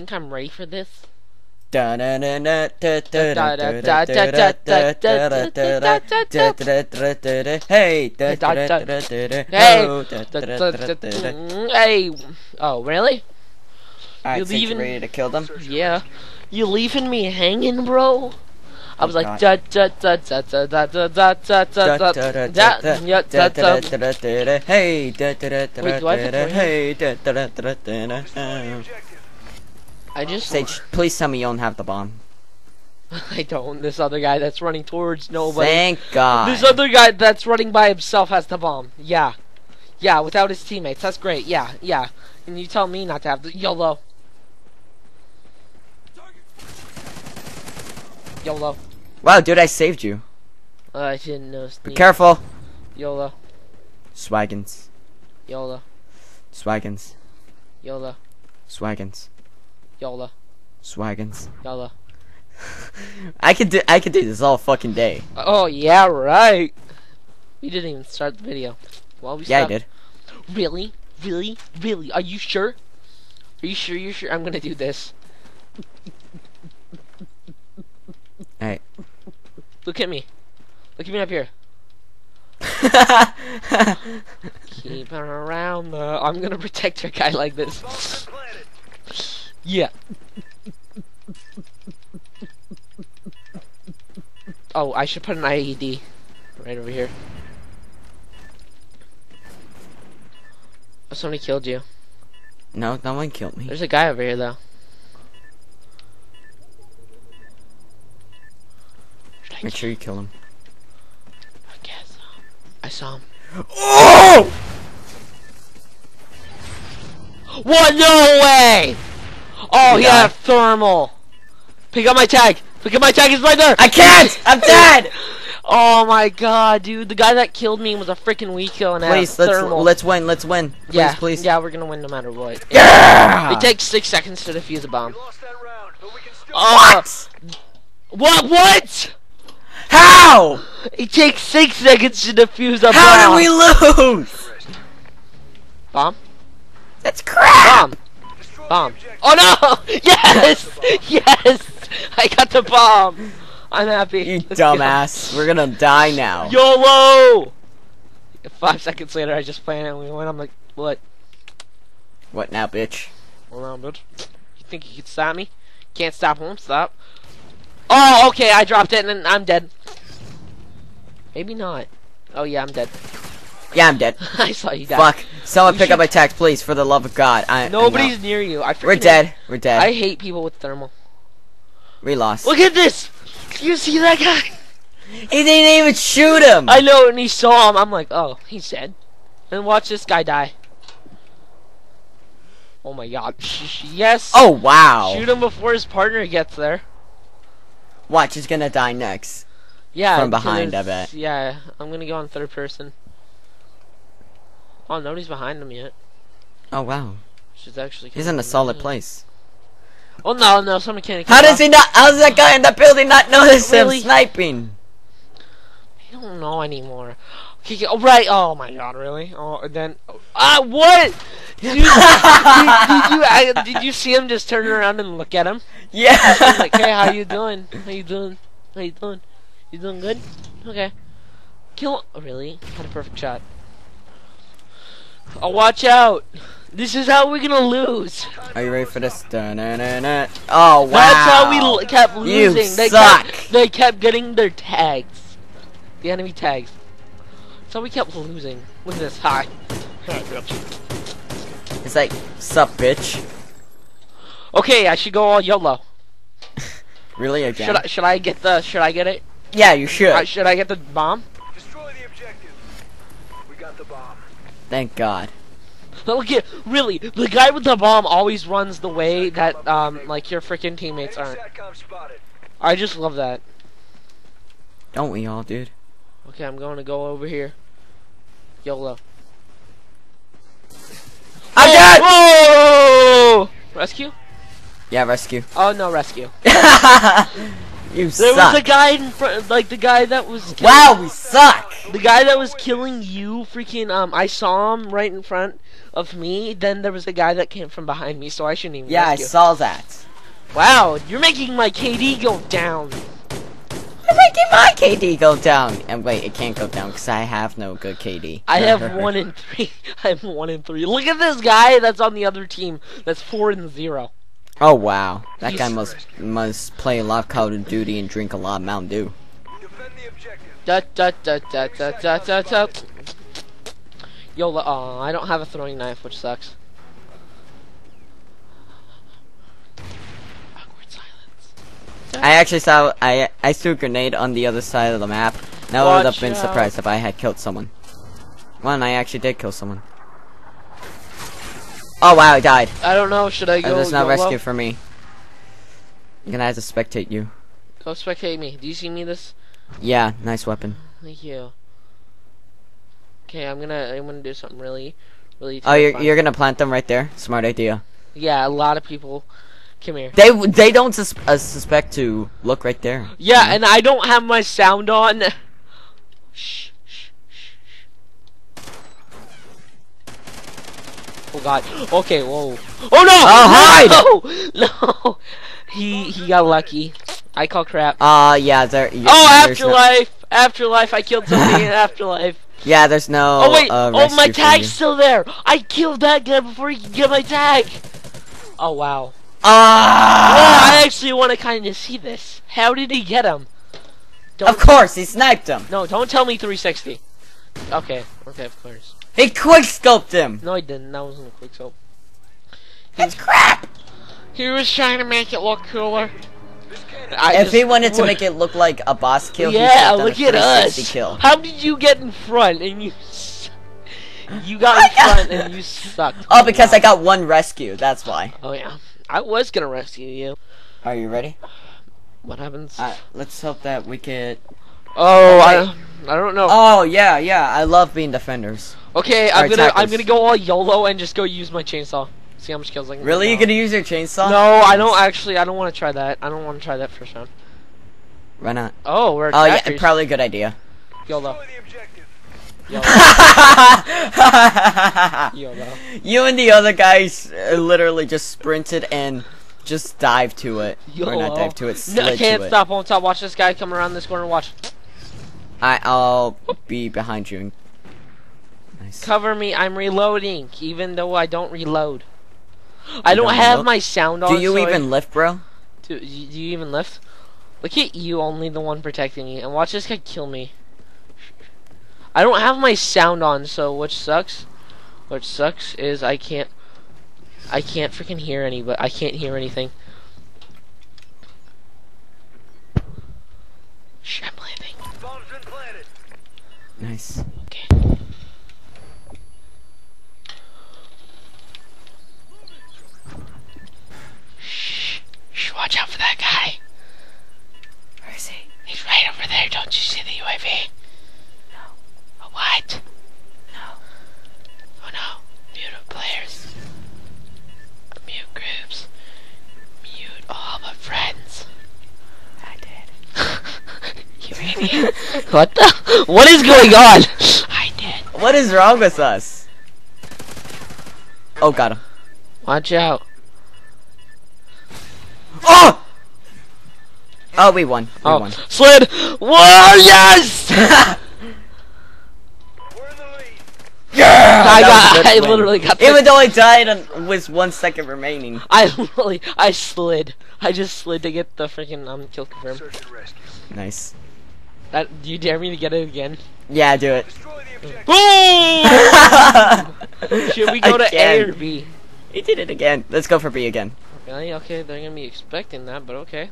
think I'm ready for this? Hey, Hey. Hey. Oh, really? Alright, You so you leaving- ready to kill them? Yeah. You leaving me hanging, bro? I was Oh, like, da da da da da da da da da da da da yeah da da. Hey, Wait, do I have to hey, I just Sage, please tell me you don't have the bomb. I don't. This other guy that's running towards nobody. Thank God. This other guy that's running by himself has the bomb. Yeah. Yeah, without his teammates. That's great. Yeah, yeah. And you tell me not to have the YOLO. YOLO. Wow, dude, I saved you. Uh, I didn't know. Be careful. YOLO. Swaggins. YOLO. Swaggins. YOLO. Swaggins. YOLO. Swaggins. YOLO. I could do I could do this all fucking day. Oh, yeah, right. We didn't even start the video. Well, we Yeah, I did. Really? Really? Really? Are you sure? Are you sure you're sure I'm gonna do this? Alright. Look at me. Look at me up here. Keep her around the. I'm gonna protect your guy like this. Yeah. Oh, I should put an IED right over here. Oh, Somebody killed you. no, no one killed me. There's a guy over here though. Make sure you kill him. I guess. um, I saw him. Oh! What? No way! Oh, You he had a thermal. Pick up my tag. Pick up my tag. He's right there. I can't! I'm dead! Oh my god, dude! The guy that killed me was a freaking weak kill and had a Please, let's thermal. let's win, let's win. Please, yeah, please. yeah, we're gonna win no matter what. Yeah! It takes six seconds to defuse a bomb. round, but we can still Oh, What? what? What? How? It takes six seconds to defuse a bomb. How did we lose? Bomb? That's crap! Bomb! Bomb! Oh no! Yes! Yes! I got the bomb! I'm happy. You Let's go. dumbass. We're gonna die now. YOLO! Five seconds later, I just planned it and we went. I'm like, what? What now, bitch? Hold on, bitch. You think you can stop me? Can't stop, won't stop. Oh, okay, I dropped it and then I'm dead. Maybe not. Oh yeah, I'm dead. Yeah, I'm dead. I saw you die. Fuck. Someone We pick should- up my text, please, for the love of God. I I Nobody's know. near you. I We're dead. We're dead. I hate people with thermal. we lost. Look at this! You see that guy? He didn't even shoot him. I know, and he saw him. I'm like, oh, he's dead. And watch this guy die. Oh my god. Yes! oh wow. Shoot him before his partner gets there. Watch, he's gonna die next. Yeah. From behind, I bet. Yeah, I'm gonna go on third person. Oh, nobody's behind him yet. Oh wow. Is actually. He's in a solid amazing. place. Oh no, no, someone can't. How does he not? How does that guy in the building not notice Really? him sniping? I don't know anymore. Okay, oh, right. Oh my god, really? Oh, then ah, what? Did you, did, did you I, did you see him just turn around and look at him? Yeah. He's like, hey, how you doing? How you doing? How you doing? You doing good? Okay. Kill. Oh, really? Had a perfect shot. Oh, watch out! This is how we're gonna lose. Are you ready for this? Da-na-na-na. Oh wow. That's how we l- kept You losing. they suck. Kept, they kept getting their tags, the enemy tags. So we kept losing. Look at this. Hi. It's like, sup, bitch. Okay, I should go all YOLO. Really again? Should I? Should I get the? Should I get it? Yeah, you should. Uh, should I get the bomb? Destroy the objective. We got the bomb. Thank God. Look at really the guy with the bomb always runs the way that um like your freaking teammates aren't. I just love that. Don't we all, dude? Okay, I'm going to go over here. YOLO. I'm dead. Whoa! Rescue? Yeah, rescue. Oh no, rescue. you There suck. was a guy in front, like the guy that was. Killing, wow, we suck. The guy that was killing you, freaking um, I saw him right in front of me, then there was a guy that came from behind me, so I shouldn't even Yeah, I rescue. saw that. Wow, you're making my KD go down. You're making my KD go down. And wait, it can't go down because I have no good KD. I have one in three. I have one in three. Look at this guy that's on the other team. That's four and zero. Oh wow, that guy must must play a lot of Call of Duty and drink a lot of Mountain Dew. Defend the objective. Da da da da da da da da. Yo, oh, I don't have a throwing knife, which sucks. I actually saw I I threw a grenade on the other side of the map. And I would have been surprised if I had killed someone. One, I actually did kill someone. Oh wow, I died. I don't know. Should I Uh, go? there's no rescue for me. I'm gonna have to spectate you. Go spectate me. Do you see me? This. Yeah, nice weapon. Thank you. Okay, I'm gonna I'm gonna do something really, really. Oh, you're you're gonna plant them right there. Smart idea. Yeah, a lot of people. Come here. They they don't sus- uh, suspect to look right there. Yeah, and I don't have my sound on. Shh, shh. Oh god. Okay, whoa. Oh no! Oh, hide! No! no! He he got lucky. I call crap. Uh, yeah, there. Oh, there's no- afterlife! Afterlife! I killed somebody in afterlife. yeah, there's no. Oh wait! Uh, oh, my tag's still there. I killed that guy before he could get my tag. Oh wow. Ah! Well, I actually want to kind of see this. How did he get him? Don't Of course, he sniped him. No, don't tell me 360. Okay, okay, of course. He quick scoped him. No, I didn't. That wasn't a quick scope. That's crap. He was trying to make it look cooler. I if he wanted to make it look like a boss kill, he yeah, look a at us. Kill. How did you get in front and you? You got in front and you sucked. Oh, because I got one rescue. That's why. Oh yeah, I was gonna rescue you. Are you ready? What happens? Uh, let's hope that we get. oh. I, I don't know. Oh yeah, yeah. I love being defenders. Okay, I'm gonna I'm gonna go all YOLO and just go use my chainsaw. See how much kills I can. Get. Really, you now. gonna use your chainsaw? No, I don't actually. I don't want to try that. I don't want to try that first round. Why not? Oh, we're Oh yeah, probably a good idea. YOLO. Destroy the objective. YOLO. YOLO. you and the other guys uh, literally just sprinted and just dived to it. Or not YOLO. dived to it, slid No, I can't to stop. Won't stop. Watch this guy come around this corner. Watch. I, I'll be behind you. Nice. Cover me. I'm reloading, even though I don't reload. I don't, don't have reload? my sound on. Do you so even I, lift, bro? do, do you even lift? Look at you, only the one protecting me, and watch this guy kill me. I don't have my sound on, so which sucks. What sucks is I can't. I can't freaking hear any, but I can't hear anything. Shh, I'm leaving. Bomb's been planted. Nice. Okay. Shh. Shh, watch out for that guy. Where is he? He's right over there. Don't you see the UAV? No. A what? No. Oh no. Mute players. Mute groups. Mute all but friends. I did. you idiot. what the? What is going on? I did. What is wrong with us? Oh, got him. Watch out. Oh! Oh, we won. We Oh, won. slid. Whoa, yes! We're in the lead. Yeah! I got. I literally got. The, Even though I died on, with one second remaining. I literally. I slid. I just slid to get the freaking um kill confirmed. Search. Nice. That. Do you dare me to get it again? Yeah, do it. Destroy the objective. Boom! Should we go to A or B? He did it again. Let's go for B again. Really? Okay, they're gonna be expecting that, but okay.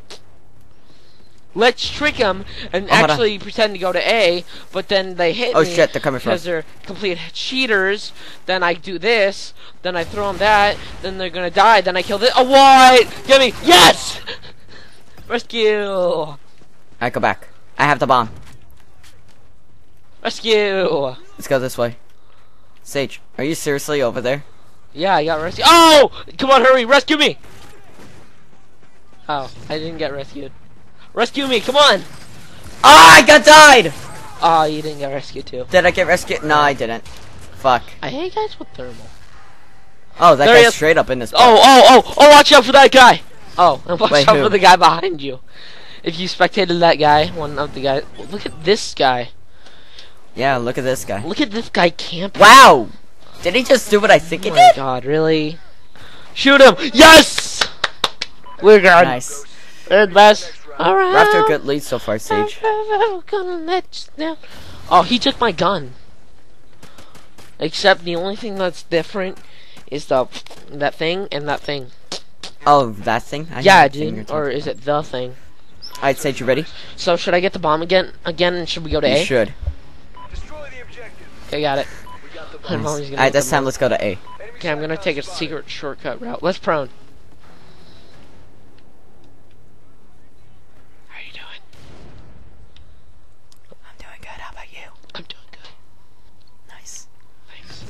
Let's trick them and Oh, actually pretend to go to A, but then they hit Oh me shit, they're coming for because they're complete cheaters. Then I do this, then I throw them that, then they're gonna die. Then I kill this. Oh, what? Get me! Yes! Rescue! Alright, go back. I have the bomb. Rescue! Let's go this way. Sage, are you seriously over there? Yeah, I got rescued. Oh! Come on, hurry! Rescue me! Oh, I didn't get rescued. Rescue me! Come on! Ah, I got died! Oh, you didn't get rescued too. Did I get rescued? No, I didn't. Fuck. I hate guys with thermal. Oh, that There guy's straight up in this. Oh, oh, oh, oh, watch out for that guy. Oh, and watch Wait, out who? for the guy behind you. If you spectated that guy, one of the guys. Look at this guy. Yeah, look at this guy. Look at this guy camping. Wow! Did he just do what I think Oh he my god, really? Shoot him! Yes! We're good. Nice. We're best. Alright. We're after a good lead so far, Sage. Gonna let you. Oh, he took my gun. Except the only thing that's different is the that thing and that thing. Oh, that thing? I yeah, know thing dude. Or is it the thing? about. Alright, Sage, you ready? So should I get the bomb again? Again, and should we go to You A? should. Destroy the objective. Okay, got it. We got the I'm bomb. always gonna Alright, this time bomb. let's go to A. Okay, I'm gonna take a secret shortcut route. Let's prone. How you doing? I'm doing good. How about you? I'm doing good. Nice. Thanks.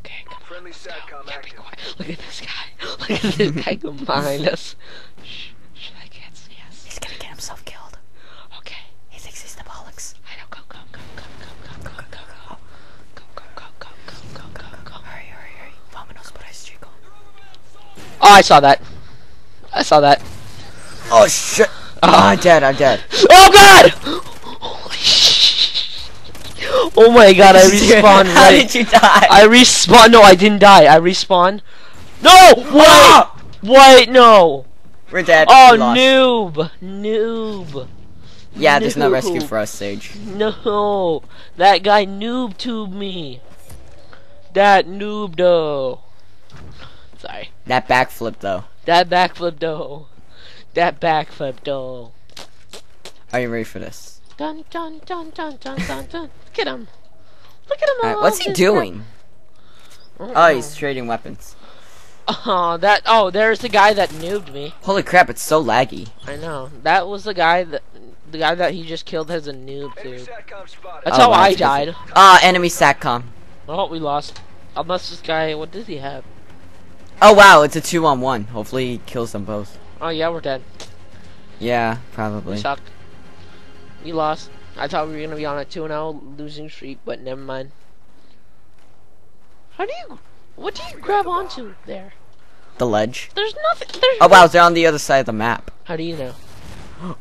Okay, come on. Friendly SATCOM Yeah, be active. quiet. Look at this guy. Look at this guy go behind us. Shh, shh, I can't see us. He's gonna get himself killed. Okay. He thinks he's the Bollocks. I know. Go, go, go, go, go, go, go, go, go. Go, go, go, go, go, go, go, go. Hurry, hurry, hurry. Vámonos por este chico. Oh, I saw that. I saw that. Oh, shit! Oh, Ah. I'm dead, I'm dead. Oh god! Holy sh! Oh my god, I respawned How right. did you die? I respawned. No, I didn't die. I respawned. No! Wait! Ah! Wait, no! We're dead. Oh, We noob! Noob! Yeah, there's no rescue for us, Sage. No! That guy noob tubed me! That noob though. Sorry. That backflip, though. That backflip though. That backflip though. Are you ready for this? Dun dun dun dun dun dun dun. Look at him. Look at him. What's he doing? Oh, he's trading weapons. Oh, that. Oh, there's the guy that noobed me. Holy crap, it's so laggy. I know. That was the guy that. The guy that he just killed has a noob Enemy too. That's Oh, how wow, I died. Ah, enemy SATCOM. Oh, we lost. Unless this guy. What does he have? Oh wow, it's a two on one. Hopefully he kills them both. Oh yeah, we're dead. Yeah, We probably. suck. We lost. I thought we were gonna be on a two and zero losing streak, but never mind. How do you. What do you grab onto there? The ledge. There's nothing. There's Oh wow, they're on the other side of the map. How do you know?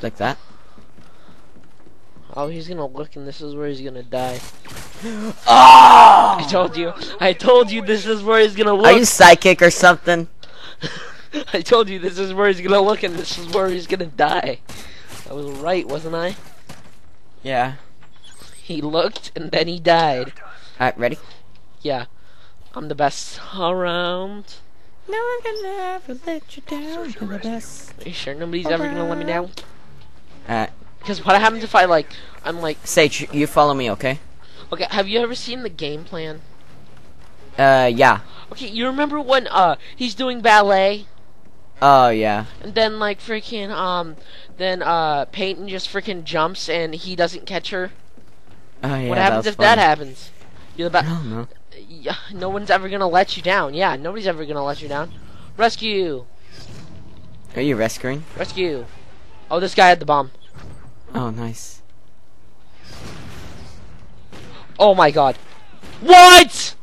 Like that. Oh, he's gonna look and this is where he's gonna die. Oh! I told you. I told you this is where he's gonna look. Are you psychic or something? I told you this is where he's gonna look and this is where he's gonna die. I was right, wasn't I? Yeah. He looked and then he died. Alright, ready? Yeah. I'm the best around. No one can ever let you down. You're the best. Are you sure nobody's ever gonna let me down? Alright. Because what happens if I like, I'm like, Sage, you follow me, okay? okay, have you ever seen the game plan? Uh, yeah. Okay, you remember when uh he's doing ballet Oh, yeah. and then like freaking um then uh Peyton just freaking jumps and he doesn't catch her. Oh, yeah. what happens that if was that happens? You're the I best. don't know. Yeah, no one's ever gonna let you down. Yeah, nobody's ever gonna let you down. Rescue! Are you rescuing? Rescue! Oh, this guy had the bomb. Oh, nice. Oh my god. What?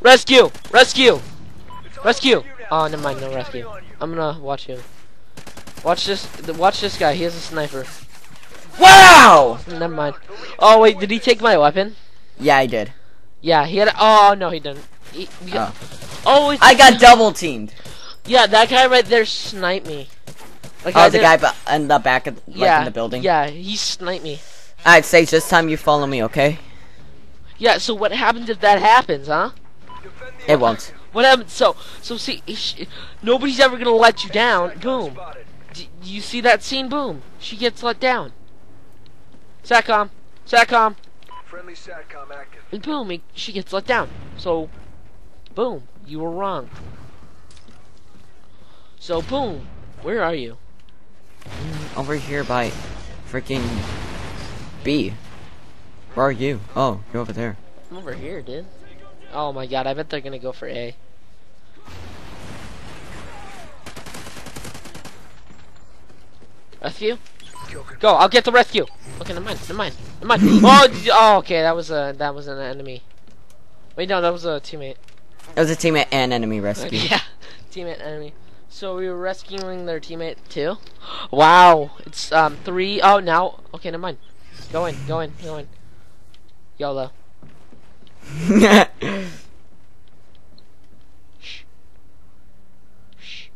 Rescue! Rescue! Rescue! on you now. Oh, never mind, no rescue. I'm gonna watch you. Watch this. Watch this guy. He has a sniper. Wow! Never mind. Oh wait, did he take my weapon? Yeah, I did. Yeah, he had. Oh no, he didn't. He, got, ah. oh, it's, I got double teamed. Yeah, that guy right there sniped me. Like Oh, the guy in the back of like yeah, in the building. Yeah, he sniped me. Alright, Sage, this time you follow me, okay? Yeah. So what happens if that happens, huh? It won't. What happens? So, so see, sh- nobody's ever gonna let you down. Boom. spotted. D- you see that scene? Boom. She gets let down. Satcom. Satcom. Friendly SATCOM active. And boom, it- she gets let down. So, boom, you were wrong. So, boom, where are you? Mm, over here by freaking B. Where are you? Oh, you're over there. I'm over here, dude. Oh my god, I bet they're gonna go for A. A Kill confirmed. Go, I'll get the rescue. Okay, never mind, never mind, never mind. oh, did you- oh, okay, that was a that was an enemy. Wait, no, that was a teammate. That was a teammate and enemy rescue. yeah, teammate and enemy. So we were rescuing their teammate too. Wow, it's um three. Oh, now okay, never mind. Go in, go in, go in. YOLO. Shh. Shh.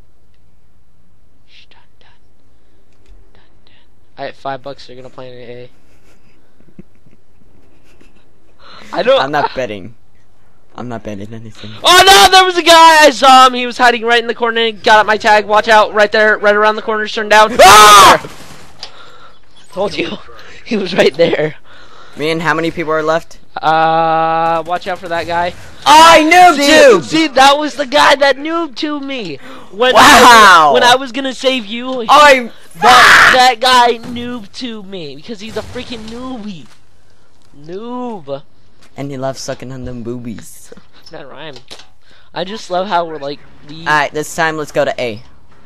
Shh. Dun dun. Dun dun. Alright, five bucks. You're gonna play an A. I don't. I'm not betting. I'm not betting anything. Oh no, there was a guy. I saw him. He was hiding right in the corner. He got up my tag. Watch out, right there, right around the corner. Turned down. Ah! Told you, he was right there. Me and how many people are left? Uh, watch out for that guy. I knew See, see, that was the guy that noob to me. When Wow. I, when I was gonna save you, he- I that that guy noob to me because he's a freaking newbie. Noob. and he loves sucking on them boobies. That rhyme. I just love how we're like we. Alright, this time let's go to A.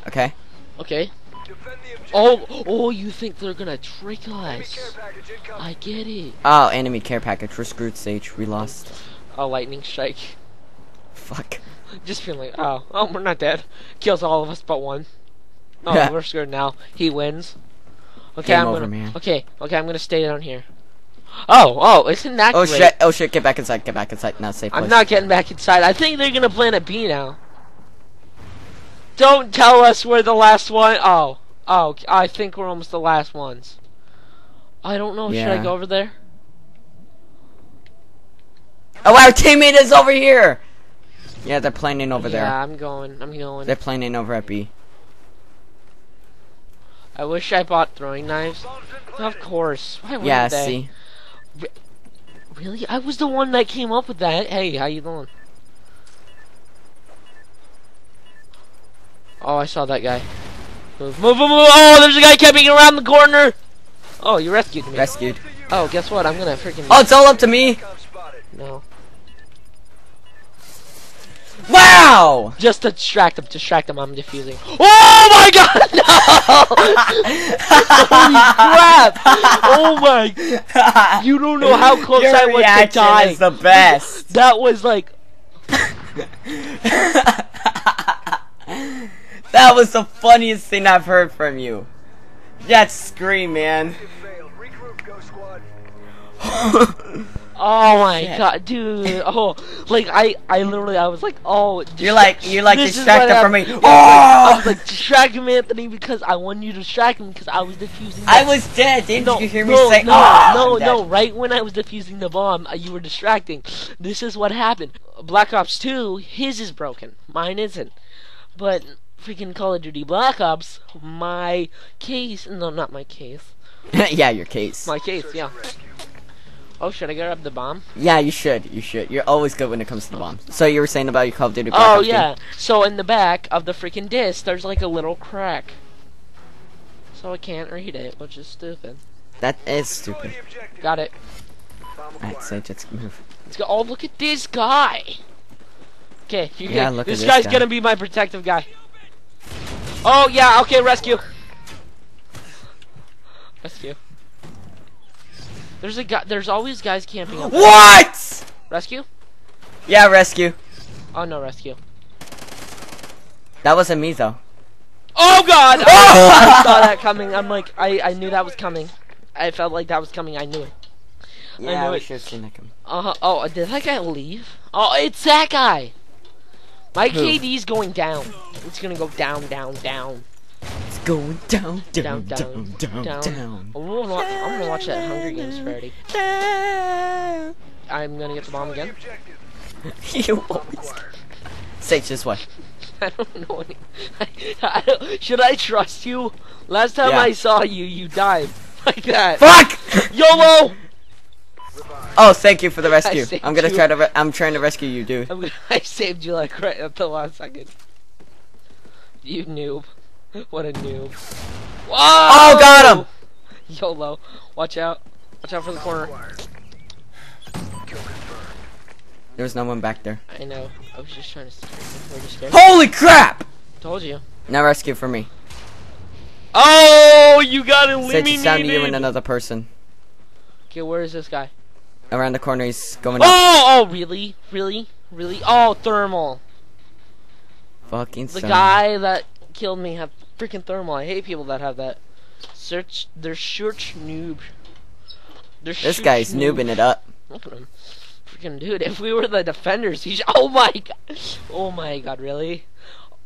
Okay? okay. Defend the objective. Oh, oh, you think they're gonna trick us? I get it. Oh, enemy care package. We're screwed, Sage. We lost. A lightning strike. Fuck. Just feeling like, oh, oh, we're not dead. Kills all of us but one. Oh, Yeah. we're screwed now. He wins. Okay, Game I'm over, gonna. man. Okay, okay, I'm gonna stay down here. Oh, oh, isn't that Oh great? shit, oh shit, get back inside, get back inside. Not safe I'm not getting back inside. I think they're gonna plan a B now. Don't tell us we're the last one. Oh, oh, I think we're almost the last ones. I don't know. Should I go over there? Oh, our teammate is over here! Yeah, they're planning over yeah, there. Yeah, I'm going. I'm going. They're planning over at B. I wish I bought throwing knives. Of course. Why wouldn't Yeah, they? see? Really? I was the one that came up with that. Hey, how you doing? Oh, I saw that guy. Move, move, move, move. Oh, there's a guy camping around the corner. Oh, you rescued me. Rescued. Oh, guess what? I'm gonna freaking. Oh, it's all up to me! No. Wow! Just to distract him, distract him, I'm defusing. Oh my god, no! Holy crap! Oh my, you don't know how close Your I was to reaction dying. is the best. That was like, that was the funniest thing I've heard from you. That scream, man. It failed. Regroup, Go Squad. oh my Shit. god, dude. Oh, like I, I literally, I was like, oh. You're like, you're like distracted from me. Yeah, I Oh! was like, distract him, Anthoney, because I want you to distract him because I was defusing. I was dead. Didn't no, you hear me no, say, no, "Oh, no, no. Right when I was defusing the bomb, uh, you were distracting. This is what happened. Black Ops 2, his is broken. Mine isn't. But freaking Call of Duty Black Ops, my case, no, not my case. yeah, your case. My case, yeah. Oh, should I grab the bomb? Yeah, you should. You should. You're always good when it comes to the bombs. So you were saying about your Call of Duty Black Oh Ops yeah. So in the back of the freaking disc, there's like a little crack. So I can't read it, which is stupid. That is stupid. Got it. Bomb Alright. Sage, let's move. Let's go. Oh, look at this guy. Okay, you Yeah, good. look this guy's guy. gonna be my protective guy. Oh yeah. Okay, rescue. Rescue. There's a guy. There's always guys camping up. What? Rescue? Yeah, rescue. Oh no, rescue. That wasn't me though. Oh god! I, I saw that coming. I'm like, I, I knew that was coming. I felt like that was coming. I knew it. Yeah, know we should have seen that come. Uh oh, did that guy leave? Oh, it's that guy. My Who? KD's going down. It's gonna go down, down, down. It's going down, down, Down, down, down, down, down. down. I'm gonna, wa- I'm gonna watch that Hunger Games Freddy. I'm gonna get the bomb again. objective. you always. Sage, this way. I don't know. Any, I, I don't, should I trust you? Last time Yeah. I saw you, you died like that. Fuck! YOLO! Oh, thank you for the rescue. I'm gonna you. try to. Re- I'm trying to rescue you, dude. I'm gonna, I saved you like right at the last second. You noob. What a noob. Whoa! Oh, got him! YOLO. Watch out. Watch out for the corner. Confirmed. There's no one back there. I know. I was just trying to scare you. We're just scared. Holy crap! Told you. Now rescue for me. Oh, you got Sage, it's down to you and eliminated. another person. Okay, where is this guy? Around the corner, he's going up. Oh, oh, really? Really? Really? Oh, thermal. Fucking The son. guy that killed me have freaking thermal. I hate people that have that. Search. They're search noob. They're This guy's noob. noobing it up. Look at him. Freaking dude, if we were the defenders, he's. Oh my god. Oh my god, really?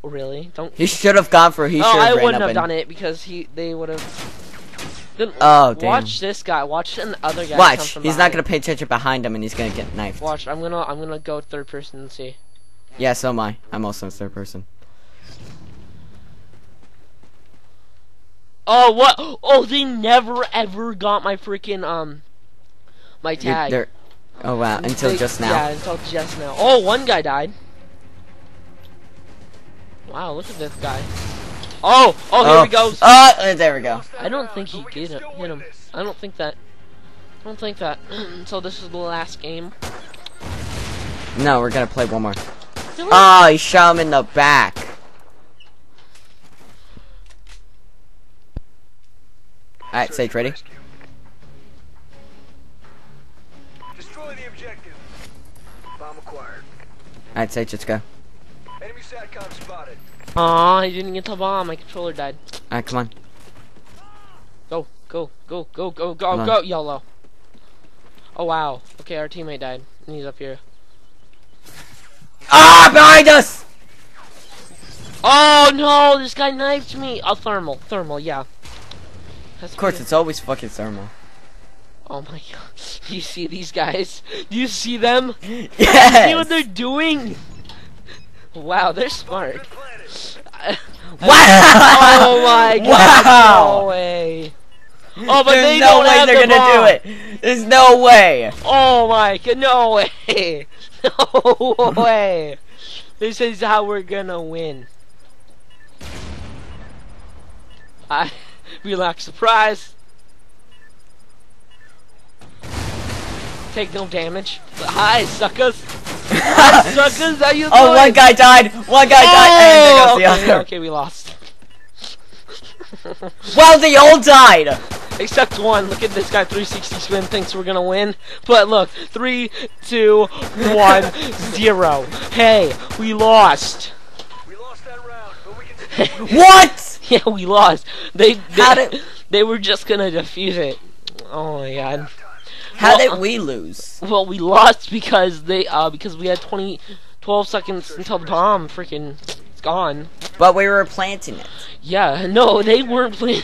Really? Don't. He should have gone for. He oh, should I have ran wouldn't up have and. done it because he. They would have. Then Oh damn. Watch this guy. Watch the other guy. come Watch. He's not gonna pay attention behind him, and he's gonna get knifed. Watch. I'm gonna. I'm gonna go third person and see. Yeah, so am I. I'm also a third person. Oh what? Oh, they never ever got my freaking um. My tag. they're- Oh wow! Until They- just now. Yeah, until just now. Oh, one guy died. Wow, look at this guy. Oh, oh, here he goes. Oh, uh, there we go. I don't think he But we can did it, hit him. I don't think that. I don't think that. so this is the last game. No, we're gonna play one more. Oh, he shot him in the back. Alright, Sage, ready? Rescue. Destroy the objective. Bomb acquired. Alright, Sage, let's go. Enemy SATCOM spotted. Aw, I didn't get the bomb. My controller died. Alright, come on. Go, go, go, go, go, go, Hold on. go, YOLO. Oh wow. Okay, our teammate died, and he's up here. Ah, behind us! Oh no! This guy knifed me. Oh, thermal, thermal, yeah. That's Of course, pretty- it's always fucking thermal. Oh my god. Do you see these guys? Do you see them? See what they're doing? Wow, they're smart. Wow! oh my god, Wow! no way. Oh, but There's they no don't way have they're the gonna bomb. do it. There's no way. Oh my god, no way. No way. This is how we're gonna win. I relax surprise. Take no damage. Hi, suckers. Hi, suckers. How you doing? Oh, one guy died. One guy died, and there Oh, goes the okay, other. okay, we lost. Well, they all died. Except one. Look at this guy, 360 spin, thinks we're gonna win. But look, three, two, one, zero. Hey, we lost. We lost that round, but we can What? yeah, we lost. They they, they were just gonna defuse it. Oh my god. How Well, did we lose? Well, we lost because they uh because we had 20, 12 seconds until the bomb freaking it's gone. But we were planting it. Yeah, no, they weren't playing.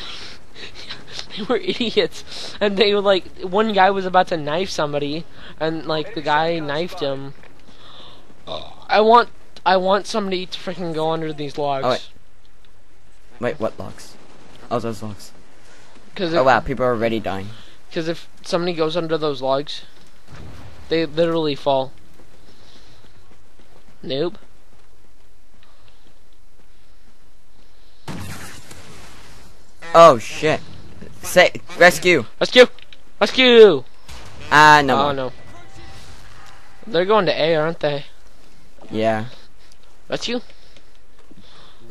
they were idiots, and they were like one guy was about to knife somebody, and like the guy knifed him. I want, I want somebody to freaking go under these logs. Wait. What logs? Oh, those logs. Cause Oh if, wow, people are already dying. Cause if somebody goes under those logs, they literally fall. Noob. Oh shit. Say rescue. Rescue! Rescue! Ah, no. oh no. They're going to A, aren't they? Yeah. Rescue?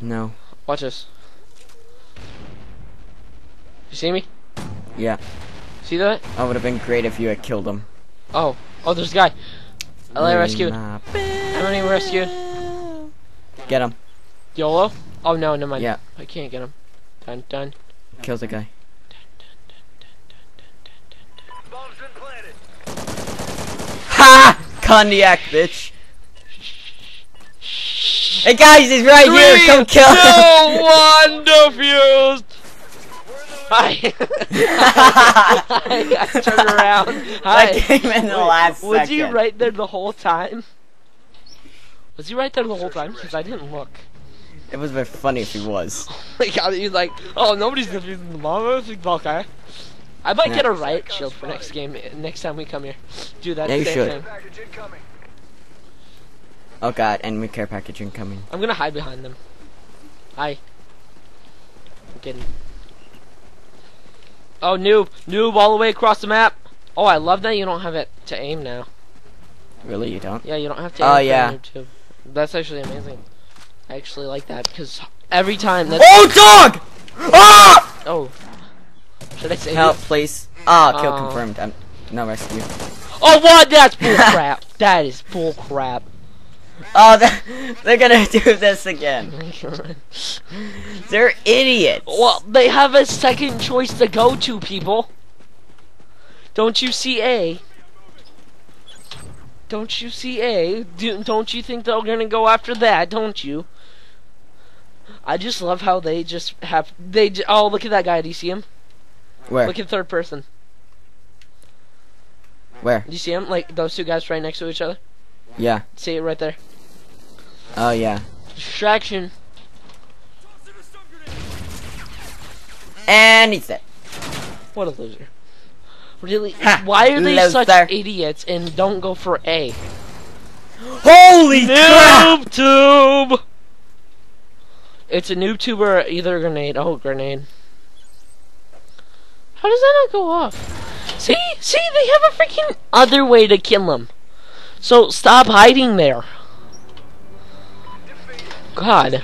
No. Watch this. You see me? Yeah. See that? That would have been great if you had killed him. Oh, oh, there's a guy. LA rescued. Nah. How many rescued? Get him. YOLO? Oh no, never mind. Yeah. I can't get him. Done, done. Kills the guy. bomb's been planted. Ha! Cognac, bitch. Hey guys, he's right here. Come kill him. two, one, defused. Hi. Hi. I turned around. Hi. I came in the last Was second. he right there the whole time? Was he right there the whole time? Because I didn't look. It was very funny if he was. Oh like, I- he's like, oh, nobody's defusing the. I think, Okay. I might Yeah. get a riot shield for next game, next time we come here. Do that Yeah, you should. thing. Oh god, enemy care package incoming. I'm gonna hide behind them. Hi. I'm kidding. Oh, noob. Noob all the way across the map. Oh, I love that you don't have it to aim now. Really, you don't? Yeah, you don't have to aim Oh, yeah. That's actually amazing. I actually like that because every time that's... Oh, dog! Ah! Oh. Should I say Help, it? please. Ah, kill Oh. confirmed. I'm no rescue. Oh, what? That's bull crap. That is bull crap. Oh, they're, they're gonna do this again. They're idiots. well, they have a second choice to go to, people. Don't you see A? Don't you see A? Do, don't you think they're gonna go after that? Don't you? I just love how they just have they. j- Oh, look at that guy. Do you see him? Where? Look at third person. Where? Do you see him? Like those two guys right next to each other. Yeah. See it right there. Oh yeah. Distraction. And he's dead. What a loser. Really? Ha, Why are they such idiots and don't go for A? Holy crap! Noob tube. It's a noob tube or either grenade. Oh, grenade. How does that not go off? See, see, they have a freaking other way to kill him. So stop hiding there. God,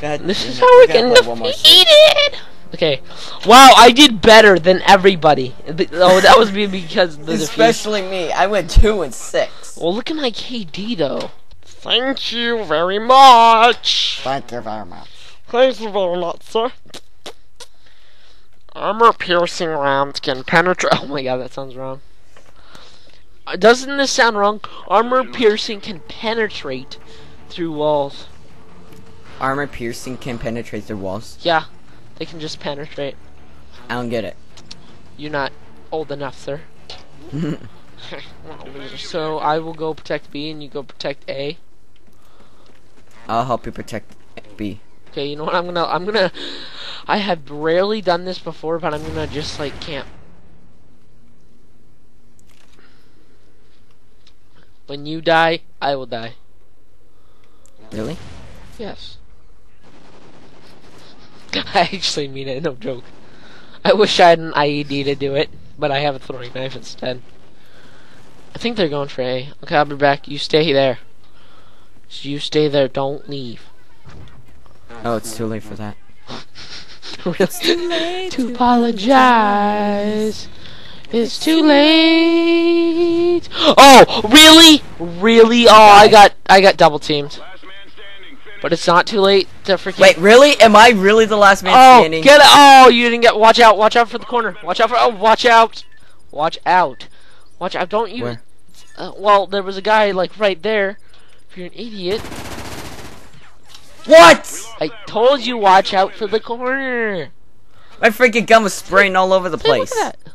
God, this is how we're getting play one more save. defeated. Okay. Wow, I did better than everybody. Oh, that was me because of the defeat. Especially me. I went two and six. Well, look at my KD though. Thank you very much. Thank you very much. Thank you very much, sir. Armor piercing rounds can penetrate. Oh my god, that sounds wrong. Doesn't this sound wrong? Armor piercing can penetrate through walls. Armor piercing can penetrate through walls. Yeah, they can just penetrate. I don't get it. You're not old enough, sir. so I will go protect B and you go protect A. I'll help you protect B. Okay, you know what? I'm gonna, I'm gonna. I have rarely done this before, but I'm gonna just like camp. When you die, I will die. Really? Yes. I actually mean it, no joke. I wish I had an IED to do it, but I have a throwing knife instead. I think they're going for A. Okay, I'll be back. You stay there. You stay there. Don't leave. Oh, it's too late for that. really? to apologize. It's too late. Oh, really? Really? Oh, I got I got double teamed. But it's not too late to freaking Wait, really? Am I really the last man Oh, standing? get it! Oh, you didn't get. Watch out! Watch out for the corner! Watch out for! Oh, watch out! Watch out! Watch out! Don't you? Where? Uh, well, there was a guy like right there. If you're an idiot, What? I told you watch out for the corner. My freaking gun was spraying all over the Hey, place. look at that.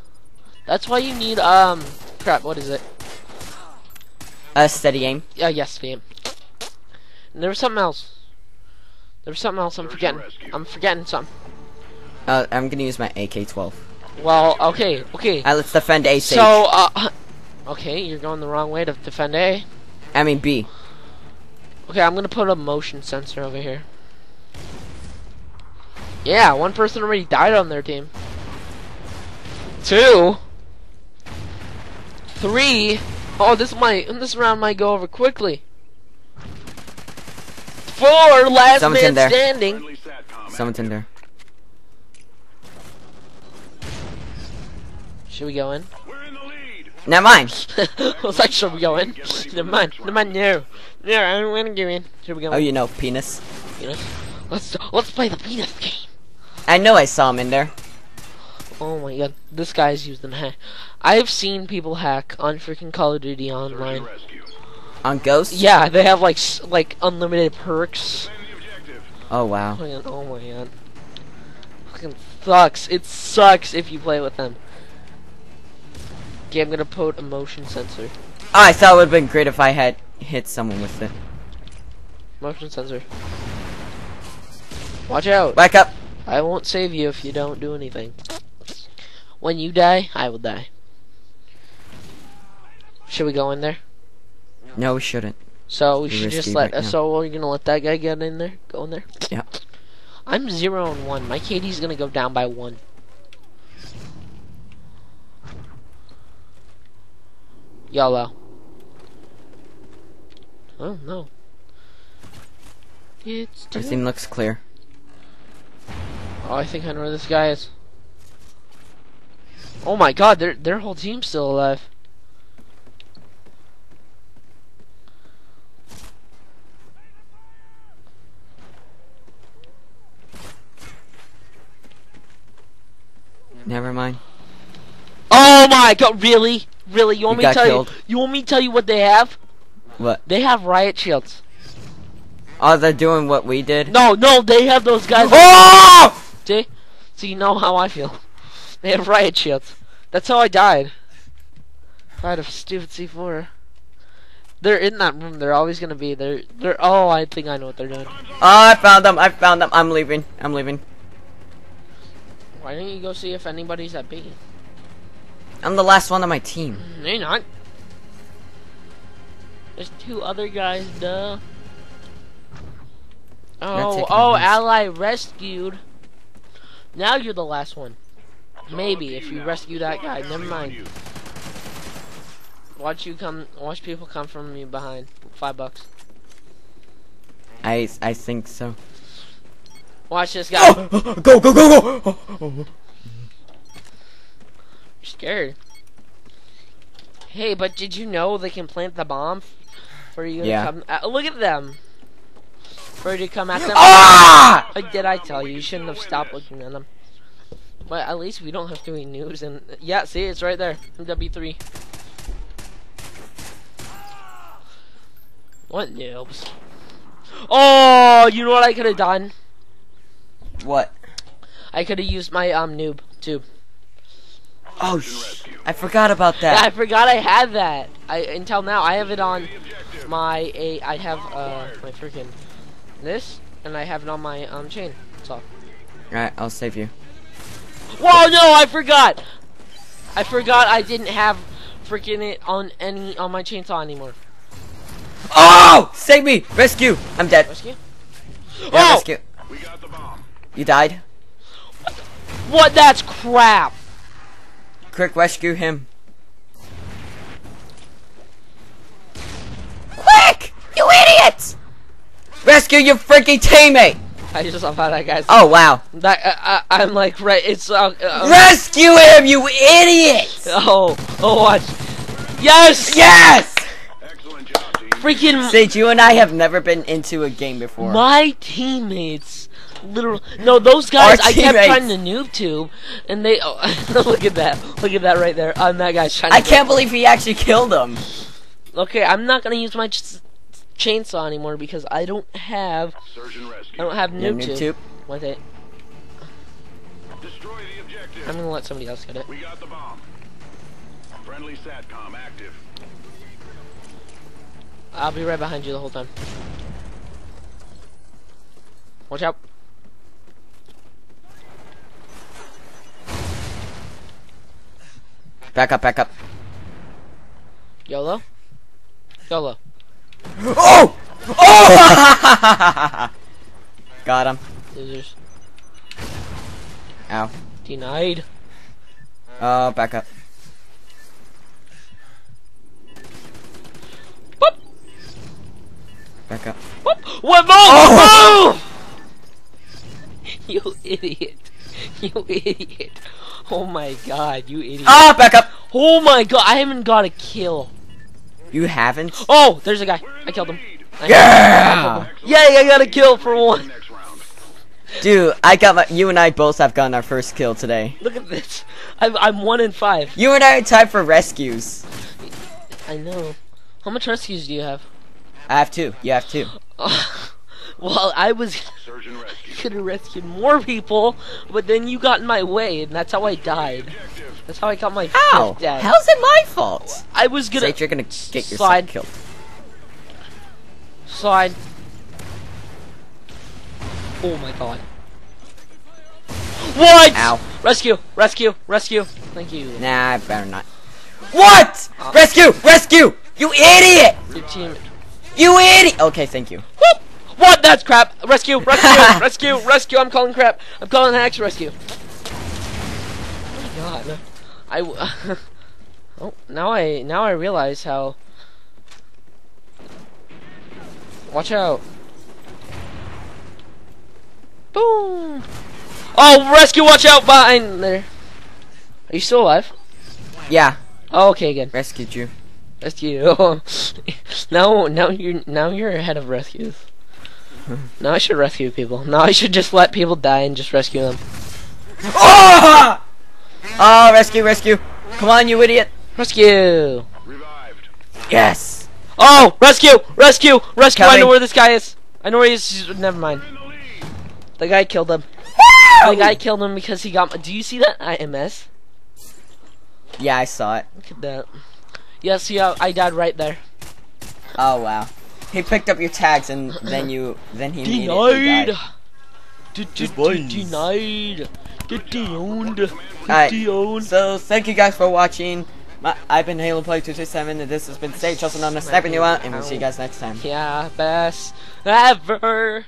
That's why you need um. Crap. What is it? A steady aim. Yeah. Yes, fam. And there was something else. There was something else. I'm forgetting. I'm forgetting something. Uh, I'm gonna use my AK-12. Well, okay, okay. Alright, let's defend A safe. So, uh, okay, you're going the wrong way to defend A. I mean B. Okay, I'm gonna put a motion sensor over here. Yeah, one person already died on their team. Two. Three. Oh, this might, this round might go over quickly. Four. Last Someone's man in there. standing. Someone's in there. Should we go in? Never mind. I was like, should we go in? Never mind. Never mind. No. No, I don't want to go in. Should we go Oh, in? you know, penis. Penis? Let's let's play the penis game. I know I saw him in there. Oh my god, this guy's using hack. I've seen people hack on freaking Call of Duty online. On Ghost? Yeah, they have like s- like unlimited perks. Oh, wow. Oh fucking- Oh my god, fucking sucks. It sucks if you play with them. Okay, I'm gonna put a motion sensor. Oh, I thought it would have been great if I had hit someone with it. Motion sensor. Watch out. Back up. I won't save you if you don't do anything. When you die, I will die. Should we go in there? No, we shouldn't. So we should just let. right so we're gonna let that guy get in there. Go in there. Yeah. I'm zero and one. My KD's gonna go down by one. YOLO. Oh no. It's Everything looks clear. Oh, I think I know where this guy is. Oh my god, their their whole team's still alive. Never mind. Oh my god, really? Really? You want me to tell killed. you You want me to tell you what they have? What? They have riot shields. Oh, they're doing what we did? No, no, they have those guys. Oh! See? So you know how I feel. They have riot shields. That's how I died. Died of stupid C4. They're in that room. They're always gonna be there. They're. Oh, I think I know what they're doing. Oh, I found them. I found them. I'm leaving. I'm leaving. Why don't you go see if anybody's at B? I'm the last one on my team. No, you're not. There's two other guys, duh. Oh, oh, ally rescued. Now you're the last one. Maybe if you rescue that guy. Never mind. Watch you come. Watch people come from you behind. Five bucks. I I think so. Watch this guy. go go go go! You're scared. Hey, but did you know they can plant the bomb f- for you Yeah. to come? Uh, look at them. For you to come at them. Ah! Like, did I tell you? You shouldn't have stopped looking at them. But at least we don't have to eat news. And yeah, see, it's right there. MW3. What noobs? Oh, you know what I could have done? What? I could have used my um noob tube. Oh, I forgot about Yeah, I forgot I had that. I until now I have it on my a. I have uh my freaking this, and I have it on my um chain. So. Alright, I'll save you. Whoa, no, I forgot. I forgot I didn't have freaking it on any on my chainsaw anymore. Oh! Save me! Rescue! I'm dead. Rescue? Yeah, oh, rescue. We got the bomb. You died? what? That's crap. Quick, rescue him. Quick! You idiots! Rescue your freaking teammate! I just saw how that guy's. Oh, wow. That uh, I, I'm like right. It's uh, uh, Rescue him, you idiot! oh oh watch. Yes. Yes! Excellent job, team. Freaking Sage, you and I have never been into a game before. My teammates, literal. No, those guys. Our I kept trying to noob tube, and they. Oh, look at that! Look at that right there. Um, that guy's trying. To I can't believe he actually killed him. Okay, I'm not gonna use my ch- chainsaw anymore because I don't have. Search and rescue. I don't have Yeah, noob noob tube. tube. With it, Destroy the objective. I'm gonna let somebody else get it. We got the bomb. Friendly SATCOM active. I'll be right behind you the whole time. Watch out! Back up, back up. YOLO. YOLO. Oh! Oh! Got him. Losers. Ow. Denied. Uh, back up. Boop. Back up. Boop. What move? Oh! Move! You idiot. You idiot. Oh my god, you idiot. Ah, back up. Oh my god, I haven't got a kill. You haven't? Oh, there's a guy. I killed him. I Yeah! Yay, I got a kill for one. Dude, I got my. You and I both have gotten our first kill today. Look at this. I'm, I'm one in five. You and I are tied for rescues. I know. How much rescues do you have? I have two. You have two. well, I was Search and rescue. could have rescued more people, but then you got in my way, and that's how I died. That's how I got my How? fifth death. How's it my fault? I was gonna Sage, you're gonna get yourself slide. killed. slide. Oh my god. What? Ow. Rescue! Rescue! Rescue! Thank you. Nah, I better not. What? Uh. rescue! Rescue! You idiot! Your team. You idiot! Okay, thank you. Whoop! What? That's crap! Rescue! Rescue! rescue! Rescue! I'm calling crap! I'm calling next rescue. Oh my god. I. w- oh, now I now I realize how. Watch out! Boom! Oh, rescue! Watch out behind there. Are you still alive? Yeah, Oh, okay, good. rescued you. Rescue. now, now you're now you're ahead of rescues. now I should rescue people. Now I should just let people die and just rescue them. Oh! Oh, rescue, rescue. Come on, you idiot. Rescue! Revived. Yes. Oh! Rescue! Rescue! Rescue! I know where this guy is. I know where he is. Never mind. The guy killed him. The guy killed him because he got. Do you see that IMS? Yeah, I saw it. Look at that. Yes yeah, see how I died right there. Oh, wow. He picked up your tags and then you, then he immediately Denied. died. D- d- Just boys. d- Denied. Get owned. Alright, Get owned. so thank you guys for watching. My, I've been Halo Play 227 and this has been Sage, also known as Sniping You Out, and we'll see you guys next time. Yeah, best ever.